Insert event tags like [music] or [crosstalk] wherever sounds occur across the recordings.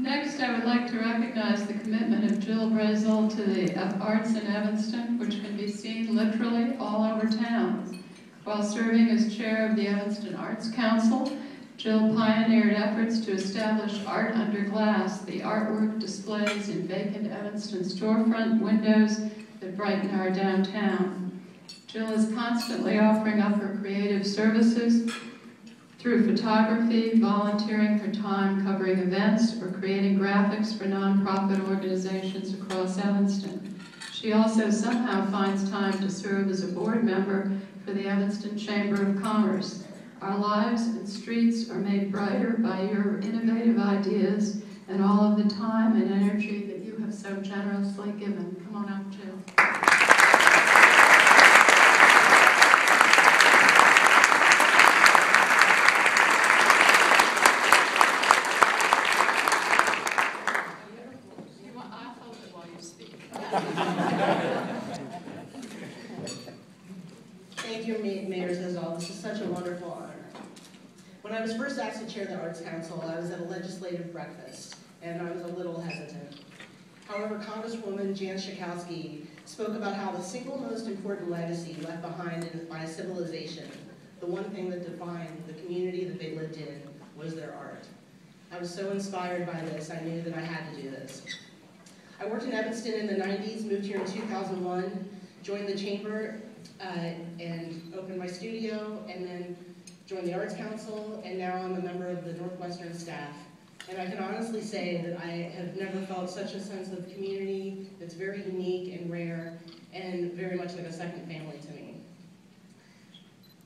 Next, I would like to recognize the commitment of Jill Brazel to the arts in Evanston, which can be seen literally all over town. While serving as chair of the Evanston Arts Council, Jill pioneered efforts to establish Art Under Glass, the artwork displays in vacant Evanston storefront windows that brighten our downtown. Jill is constantly offering up her creative services through photography, volunteering her time covering events, or creating graphics for nonprofit organizations across Evanston. She also somehow finds time to serve as a board member for the Evanston Chamber of Commerce. Our lives and streets are made brighter by your innovative ideas and all of the time and energy that you have so generously given. Come on up, Jill. You want, I'll hold it while you speak. Thank you, Mayor Tisdahl. This is such a wonderful honor. When I was first asked to chair the Arts Council, I was at a legislative breakfast, and I was a little hesitant. However, Congresswoman Jan Schakowsky spoke about how the single most important legacy left behind in- by civilization, the one thing that defined the community that they lived in, was their art. I was so inspired by this, I knew that I had to do this. I worked in Evanston in the 90s, moved here in 2001, joined the chamber uh, and opened my studio, and then joined the Arts Council, and now I'm a member of the Northwestern staff. And I can honestly say that I have never felt such a sense of community that's very unique and rare, and very much like a second family to me.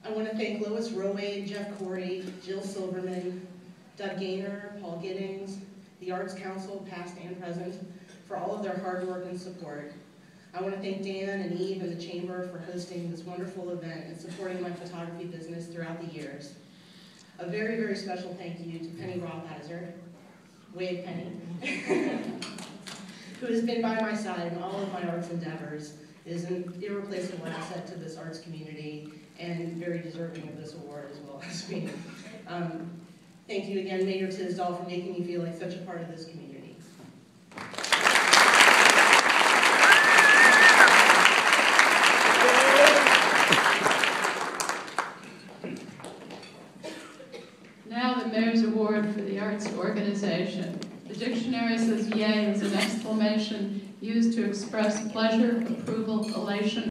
I want to thank Lois Rowade, Jeff Corey, Jill Silverman, Doug Gaynor, Paul Giddings, the Arts Council, past and present, for all of their hard work and support. I want to thank Dan and Eve and the Chamber for hosting this wonderful event and supporting my photography business throughout the years. A very, very special thank you to Penny Rothheiser, wave Penny, [laughs] who has been by my side in all of my arts endeavors, is an irreplaceable asset to this arts community and very deserving of this award as well as me. Um, Thank you again, Mayor Tisdahl, for making me feel like such a part of this community. Now the Mayor's Award for the Arts Organization. The dictionary says yay is an exclamation used to express pleasure, approval, elation,